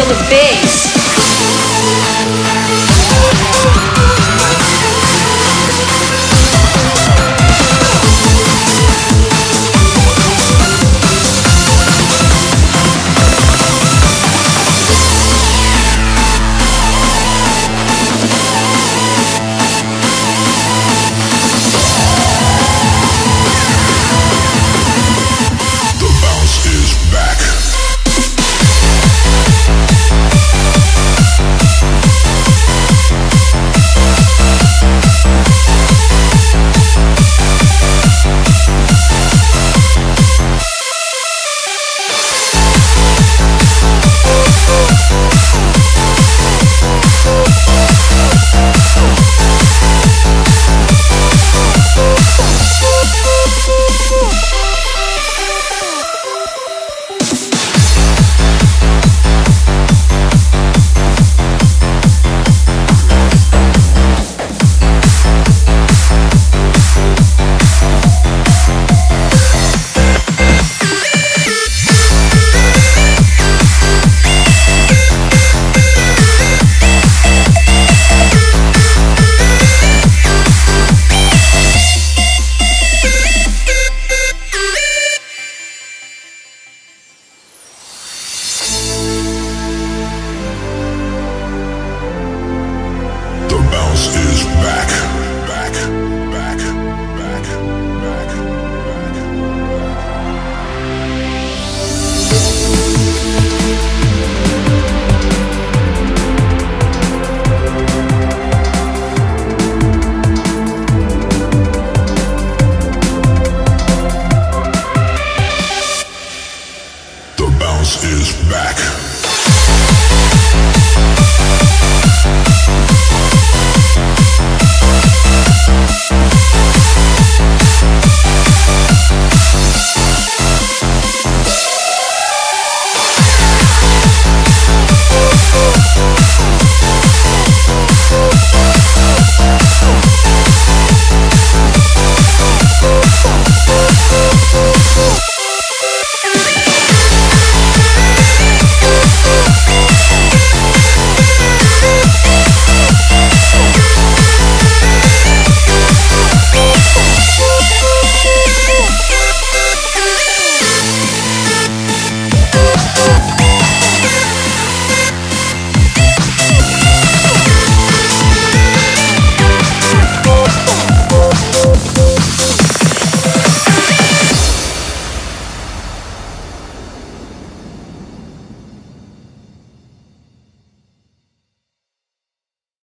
feel the bass. House is back.